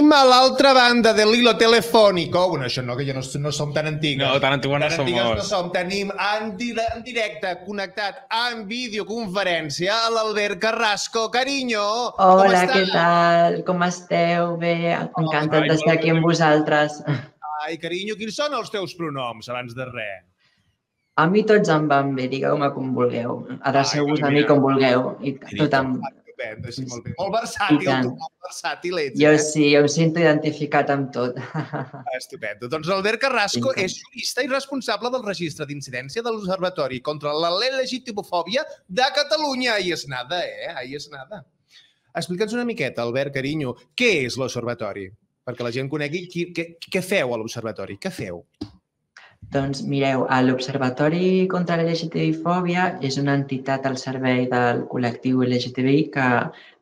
tenim a l'altra banda de l'hilo telefònico, bueno, això no, que ja no, no som tan antigues. No, tan antigues no tan som. antigues no som. Tenim en, di en directe, connectat en videoconferència, a l'Albert Carrasco. Carinyo, com Hola, estàs? què tal? Com esteu? Bé, encantat d'estar aquí amb vosaltres. Ai, carinyo, quins són els teus pronoms, abans de res? A mi tots em van bé, digueu-me com vulgueu. Adreceu-vos a mi com vulgueu. I tot em... Estupendo, sí, molt bé. Molt versàtil, tu, molt versàtil ets, Jo eh? sí, em sento identificat amb tot. Estupendo. Doncs l'Albert Carrasco Vinga. és jurista i responsable del registre d'incidència de l'Observatori contra la legitimofòbia de Catalunya. Ahí és nada, eh? Ahí és nada. Explica'ns una miqueta, Albert, carinyo, què és l'Observatori? Perquè la gent conegui qui, què, què feu a l'Observatori. Què feu? Doncs mireu, l'Observatori contra la LGTBI-fòbia és una entitat al servei del col·lectiu LGTBI que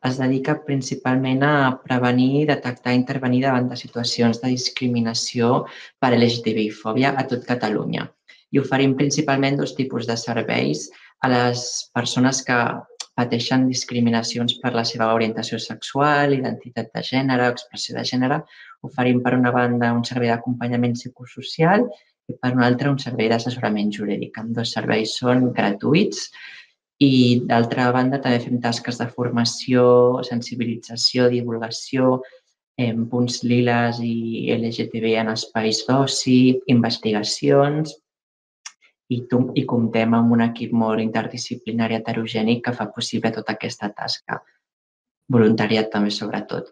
es dedica principalment a prevenir, detectar i intervenir davant de situacions de discriminació per LGTBI-fòbia a tot Catalunya. I oferim principalment dos tipus de serveis a les persones que pateixen discriminacions per la seva orientació sexual, identitat de gènere expressió de gènere. Oferim, per una banda, un servei d'acompanyament psicosocial i per una altra un servei d'assessorament jurídic. Amb dos serveis són gratuïts i d'altra banda també fem tasques de formació, sensibilització, divulgació, en punts liles i LGTB en espais d'oci, investigacions i, i comptem amb un equip molt interdisciplinari heterogènic que fa possible tota aquesta tasca. Voluntariat també, sobretot.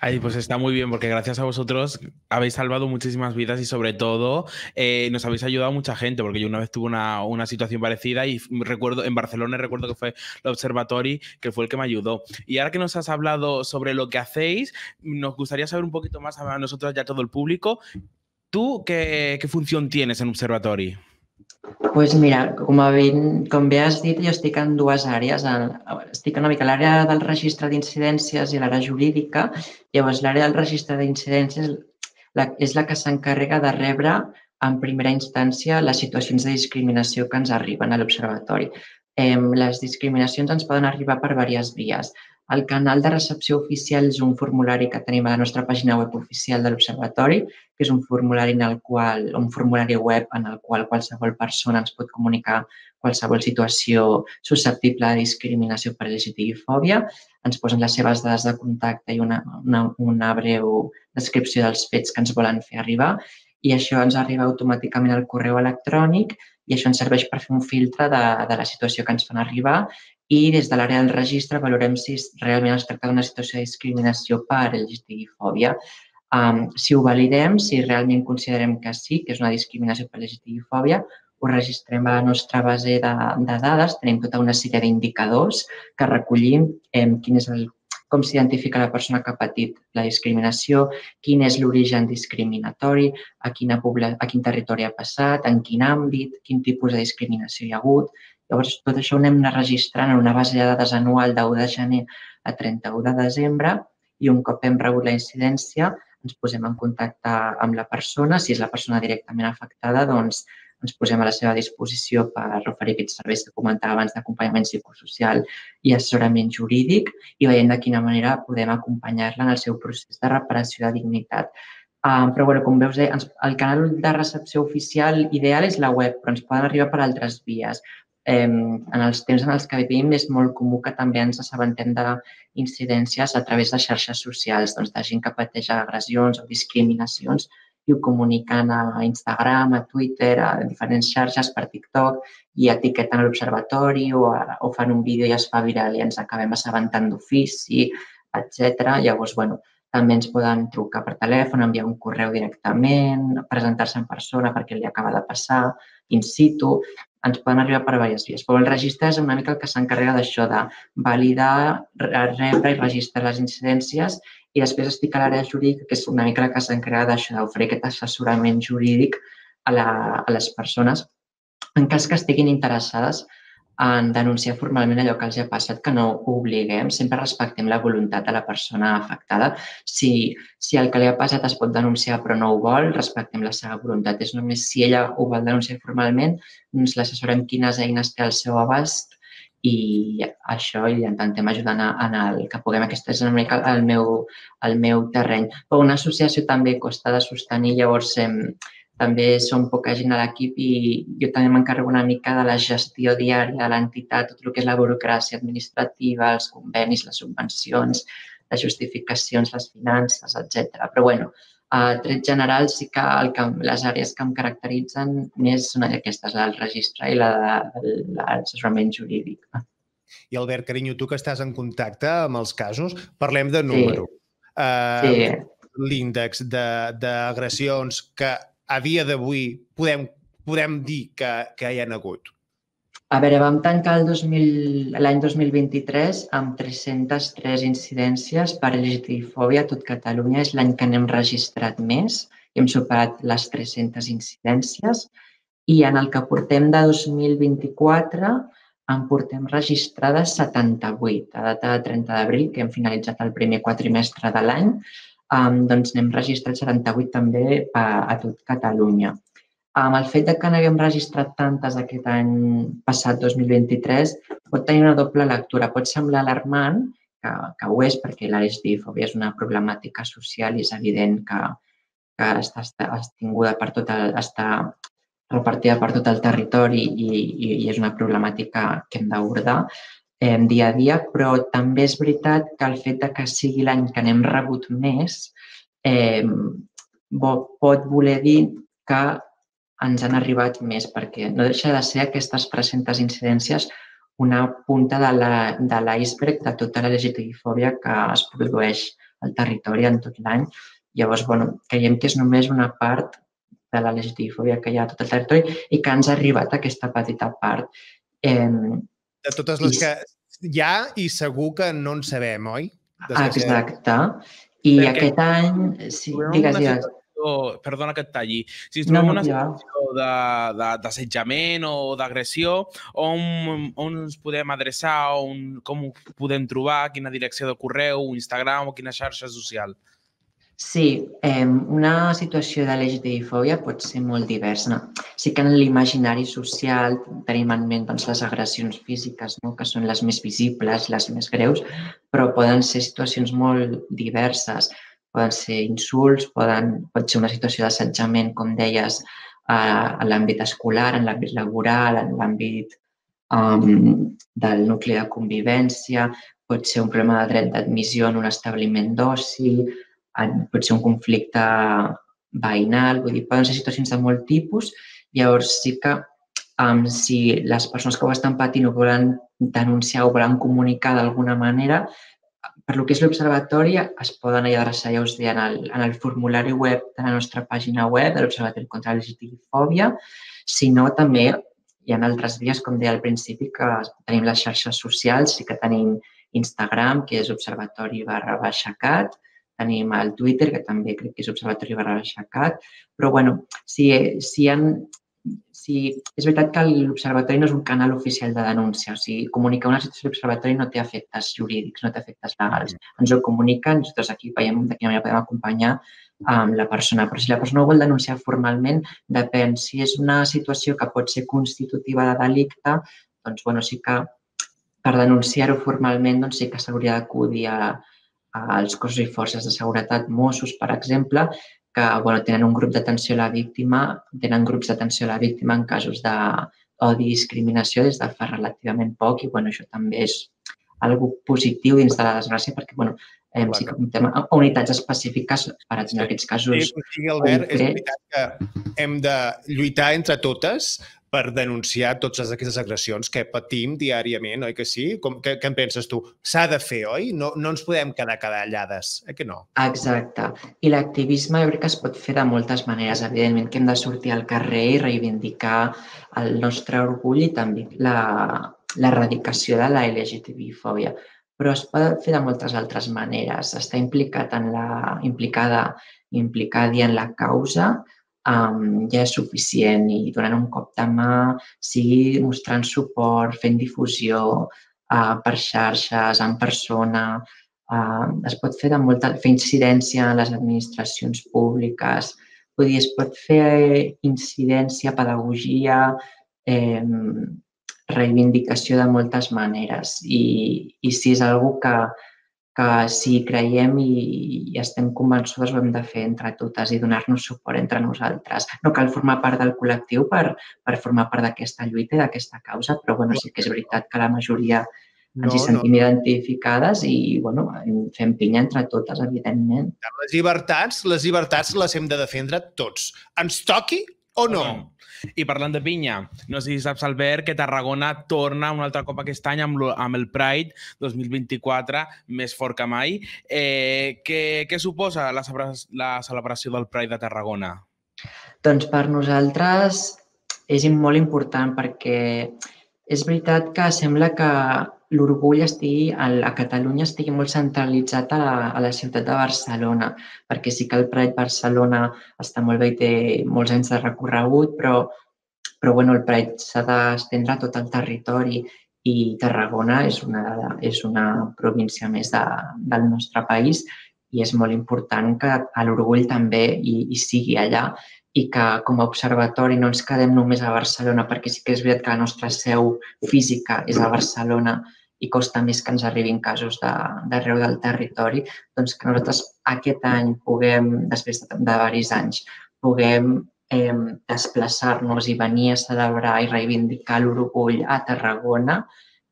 Ay, pues está muy bien, porque gracias a vosotros habéis salvado muchísimas vidas y sobre todo eh, nos habéis ayudado a mucha gente, porque yo una vez tuve una, una situación parecida y recuerdo, en Barcelona recuerdo que fue el Observatory, que fue el que me ayudó. Y ahora que nos has hablado sobre lo que hacéis, nos gustaría saber un poquito más a nosotros ya todo el público. ¿Tú qué, qué función tienes en Observatory? Pues mira, com, ben, com bé has dit, jo estic en dues àrees. En, estic una mica a l'àrea del registre d'incidències i l'àrea jurídica. Llavors, l'àrea del registre d'incidències és la que s'encarrega de rebre en primera instància les situacions de discriminació que ens arriben a l'Observatori. Les discriminacions ens poden arribar per diverses vies. El canal de recepció oficial és un formulari que tenim a la nostra pàgina web oficial de l'Observatori, que és un formulari en el qual, un formulari web en el qual qualsevol persona ens pot comunicar qualsevol situació susceptible de discriminació per LGTBI-fòbia. Ens posen les seves dades de contacte i una, una, una breu descripció dels fets que ens volen fer arribar i això ens arriba automàticament al correu electrònic i això ens serveix per fer un filtre de, de la situació que ens fan arribar i des de l'àrea del registre valorem si realment es tracta d'una situació de discriminació per LGTBI-fòbia. Um, si ho validem, si realment considerem que sí, que és una discriminació per LGTBI-fòbia, ho registrem a la nostra base de, de dades. Tenim tota una sèrie d'indicadors que recollim eh, quin és el, com s'identifica la persona que ha patit la discriminació, quin és l'origen discriminatori, a, quina a quin territori ha passat, en quin àmbit, quin tipus de discriminació hi ha hagut. Llavors, tot això ho anem registrant en una base de dades anual d'1 de gener a 31 de desembre i un cop hem rebut la incidència ens posem en contacte amb la persona. Si és la persona directament afectada, doncs ens posem a la seva disposició per oferir aquests serveis que comentava abans d'acompanyament psicosocial i assessorament jurídic i veient de quina manera podem acompanyar-la en el seu procés de reparació de dignitat. Um, però, bueno, com veus, eh, el canal de recepció oficial ideal és la web, però ens poden arribar per altres vies. Eh, en els temps en els que vivim és molt comú que també ens assabentem d'incidències a través de xarxes socials, doncs, de gent que pateix agressions o discriminacions i ho comuniquen a Instagram, a Twitter, a diferents xarxes per TikTok i etiqueten l'observatori o, o fan un vídeo i es fa viral i ens acabem assabentant d'ofici, etc. Llavors, bueno, també ens poden trucar per telèfon, enviar un correu directament, presentar-se en persona perquè li acaba de passar, in situ, ens poden arribar per diverses vies. Però el registre és una mica el que s'encarrega d'això, de validar, rebre i registrar les incidències i després estic a l'àrea jurídica, que és una mica la que s'encarrega d'això, d'oferir aquest assessorament jurídic a, la, a les persones en cas que estiguin interessades en denunciar formalment allò que els ha passat, que no obliguem, sempre respectem la voluntat de la persona afectada. Si, si el que li ha passat es pot denunciar però no ho vol, respectem la seva voluntat. És només si ella ho vol denunciar formalment, doncs l'assessorem quines eines té al seu abast i això i intentem ajudar en el que puguem. Aquest és una mica el meu, el meu terreny. Però una associació també costa de sostenir, llavors em, també som poca gent a l'equip i jo també m'encarrego una mica de la gestió diària de l'entitat, tot el que és la burocràcia administrativa, els convenis, les subvencions, les justificacions, les finances, etc. Però, bueno, a tret general sí que, el que les àrees que em caracteritzen més són aquestes, la del registre i la de l'assessorament jurídic. I Albert, carinyo, tu que estàs en contacte amb els casos, parlem de número. Sí. Uh, sí. L'índex d'agressions que a dia d'avui podem, podem dir que, que hi ha hagut. A veure, vam tancar l'any 2023 amb 303 incidències per LGTBI-fòbia a tot Catalunya. És l'any que n'hem registrat més. Hem superat les 300 incidències i en el que portem de 2024 en portem registrades 78. A data de 30 d'abril, que hem finalitzat el primer quatrimestre de l'any, doncs n'hem registrat 78 també a, a tot Catalunya. Amb el fet de que n'haguem registrat tantes aquest any passat, 2023, pot tenir una doble lectura. Pot semblar alarmant, que, que ho és perquè la és una problemàtica social i és evident que, que està extinguda per tot el, està repartida per tot el territori i, i, i és una problemàtica que hem d'abordar eh, dia a dia, però també és veritat que el fet de que sigui l'any que n'hem rebut més eh, pot voler dir que ens han arribat més, perquè no deixa de ser aquestes 300 incidències una punta de l'iceberg de, de tota la LGTBI-fòbia que es produeix al territori en tot l'any. Llavors, bueno, creiem que és només una part de la LGTBI-fòbia que hi ha a tot el territori i que ens ha arribat aquesta petita part. Eh, de totes les i... que hi ha i segur que no en sabem, oi? Exacte. I Perquè aquest any... Sí, digues, digues perdona que et talli, si ens trobem no, no, una situació d'assetjament o d'agressió, on, on ens podem adreçar, on, com ho podem trobar, quina direcció de correu, Instagram o quina xarxa social? Sí, eh, una situació de LGTBI-fòbia pot ser molt diversa. Sí que en l'imaginari social tenim en ment doncs, les agressions físiques, no? que són les més visibles, les més greus, però poden ser situacions molt diverses poden ser insults, poden, pot ser una situació d'assetjament, com deies, a, a l'àmbit escolar, en l'àmbit laboral, en l'àmbit um, del nucli de convivència, pot ser un problema de dret d'admissió en un establiment d'oci, pot ser un conflicte veïnal, vull dir, poden ser situacions de molt tipus. Llavors sí que um, si les persones que ho estan patint ho volen denunciar o volen comunicar d'alguna manera, per lo que és l'Observatori, es poden adreçar, ja us deia, en el, en el formulari web de la nostra pàgina web de l'Observatori contra la LGTBI-fòbia, sinó també hi ha altres vies, com deia al principi, que tenim les xarxes socials, sí que tenim Instagram, que és observatori barra baixa cat, tenim el Twitter, que també crec que és observatori barra baixa cat, però bueno, si, si hi ha si és veritat que l'Observatori no és un canal oficial de denúncia, o sigui, comunicar una situació a l'Observatori no té efectes jurídics, no té efectes legals. Ens ho comuniquen, nosaltres aquí veiem de quina manera podem acompanyar um, la persona. Però si la persona ho vol denunciar formalment, depèn. Si és una situació que pot ser constitutiva de delicte, doncs, bueno, sí que per denunciar-ho formalment doncs sí que s'hauria d'acudir a, als cossos i forces de seguretat, Mossos, per exemple, que bueno, tenen un grup d'atenció a la víctima, tenen grups d'atenció a la víctima en casos d'odi i discriminació des de fa relativament poc i bueno, això també és algo positiu dins de la desgràcia perquè bueno, eh, sí que comptem unitats específiques per atendre sí. aquests casos. Sí, sí, Albert, és veritat que hem de lluitar entre totes per denunciar totes aquestes agressions que patim diàriament, oi que sí? Com, què, què en penses tu? S'ha de fer, oi? No, no ens podem quedar cadallades, eh que no? Exacte. I l'activisme jo crec que es pot fer de moltes maneres. Evidentment que hem de sortir al carrer i reivindicar el nostre orgull i també l'erradicació de la LGTBI-fòbia però es pot fer de moltes altres maneres. Està implicat en la, implicada, implicada en la causa, um, ja és suficient i donant un cop de mà, sigui mostrant suport, fent difusió uh, per xarxes, en persona, uh, es pot fer de molta, fer incidència en les administracions públiques, vull dir, es pot fer incidència, pedagogia, eh, reivindicació de moltes maneres. I, i si és algú que, que si creiem i, i estem convençudes ho hem de fer entre totes i donar-nos suport entre nosaltres. No cal formar part del col·lectiu per, per formar part d'aquesta lluita i d'aquesta causa, però bueno, sí que és veritat que la majoria ens hi sentim no. identificades i bueno, fem pinya entre totes, evidentment. Les llibertats, les llibertats les hem de defendre tots. Ens toqui o no? no. I parlant de pinya, no sé si saps, Albert, que Tarragona torna un altre cop aquest any amb, amb el Pride 2024 més fort que mai. Eh, què, què suposa la, la celebració del Pride de Tarragona? Doncs per nosaltres és molt important perquè és veritat que sembla que l'orgull estigui, a Catalunya estigui molt centralitzat a la, a la ciutat de Barcelona, perquè sí que el Pride Barcelona està molt bé i té molts anys de recorregut, però, però bueno, el Pride s'ha d'estendre a tot el territori i Tarragona és una, és una província més de, del nostre país i és molt important que l'orgull també hi, hi sigui allà i que com a observatori no ens quedem només a Barcelona, perquè sí que és veritat que la nostra seu física és a Barcelona i costa més que ens arribin casos d'arreu de, del territori, doncs que nosaltres aquest any puguem, després de, de diversos anys, puguem eh, desplaçar-nos i venir a celebrar i reivindicar l'orgull a Tarragona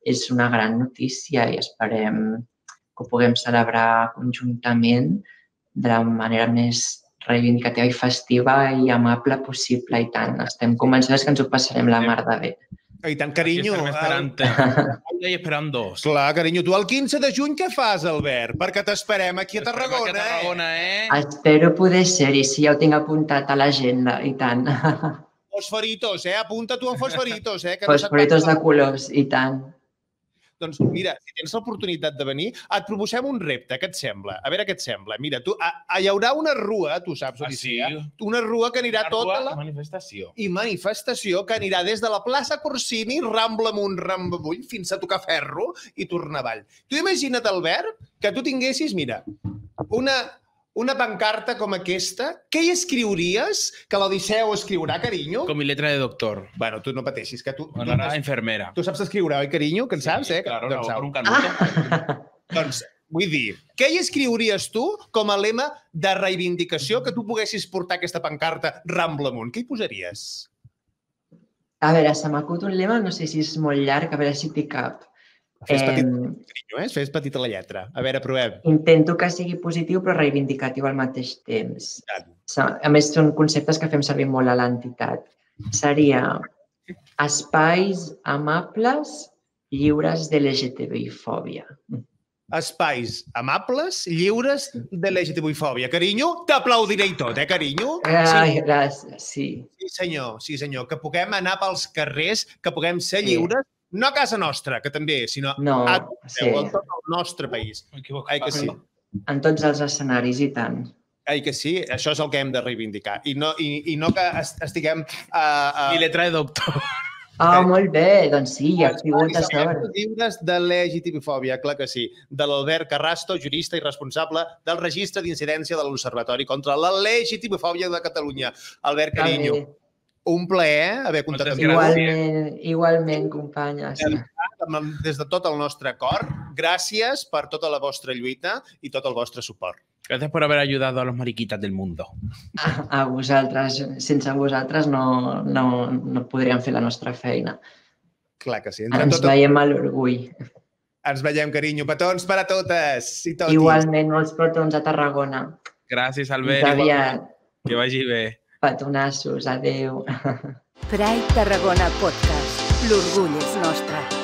és una gran notícia i esperem que ho puguem celebrar conjuntament de la manera més reivindicativa i festiva i amable possible i tant. Estem convençudes que ens ho passarem la mar de bé. I tant, carinyo. Aquí estarem esperant, dos. Clar, carinyo. Tu el 15 de juny què fas, Albert? Perquè t'esperem aquí a Tarragona, aquí a Tarragona eh? eh? Espero poder ser-hi, sí, ja ho tinc apuntat a l'agenda, i tant. Fosforitos, eh? Apunta tu en fosforitos, eh? Que fosforitos no de colors, i tant. Doncs mira, si tens l'oportunitat de venir, et proposem un repte, què et sembla? A veure què et sembla. Mira, tu, a, a, hi haurà una rua, tu saps, ah, sí? una rua que anirà una tota la... manifestació. I manifestació que anirà des de la plaça Corsini, Rambla amunt, Rambla amunt, fins a tocar ferro i tornar avall. Tu imagina't, Albert, que tu tinguessis, mira, una, una pancarta com aquesta, què hi escriuries que l'Odisseu escriurà, carinyo? Com mi letra de doctor. Bueno, tu no pateixis, que tu... Bueno, tu, enfermera. Tu saps escriure, oi, carinyo? Que en sí, saps, eh? Claro, doncs, no, per un canuto. Ah. doncs, vull dir, què hi escriuries tu com a lema de reivindicació que tu poguessis portar aquesta pancarta Rambla amunt? Què hi posaries? A veure, se m'acut un lema, no sé si és molt llarg, a veure si té cap. Fes petit, eh, eh? Fes petita la lletra. A veure, provem. Intento que sigui positiu però reivindicatiu al mateix temps. A més, són conceptes que fem servir molt a l'entitat. Seria espais amables lliures de LGTBI-fòbia. Espais amables, lliures de LGTBI-fòbia. Carinyo, t'aplaudiré i tot, eh, carinyo? Ai, sí. gràcies, sí. Sí, senyor, sí, senyor. Que puguem anar pels carrers, que puguem ser sí. No a casa nostra, que també, sinó no, a, sí. a tot el nostre país. Ai que sí. En tots els escenaris, i tant. Ai que sí, això és el que hem de reivindicar. I no, i, i no que estiguem... Uh, uh... I letra de doctor. Ah, oh, molt bé, doncs sí, ha sigut a sobre. Lliures de legitimifòbia, clar que sí. De l'Albert Carrasto, jurista i responsable del registre d'incidència de l'Observatori contra la legitimifòbia de Catalunya. Albert Carinyo, un plaer haver comptat amb tu. Igualment, igualment, companyes. Des de tot el nostre cor, gràcies per tota la vostra lluita i tot el vostre suport. Gràcies per haver ajudat a les mariquitas del mundo. A, a vosaltres. Sense vosaltres no, no, no podríem fer la nostra feina. Clar que sí. Entre Ens tot... veiem a l'orgull. Ens veiem, carinyo. Petons per a totes i totis. Igualment, molts petons a Tarragona. Gràcies, Albert. Aviat. Que vagi bé. Petonassos, adeu. Pride Tarragona Podcast. L'orgull és nostre.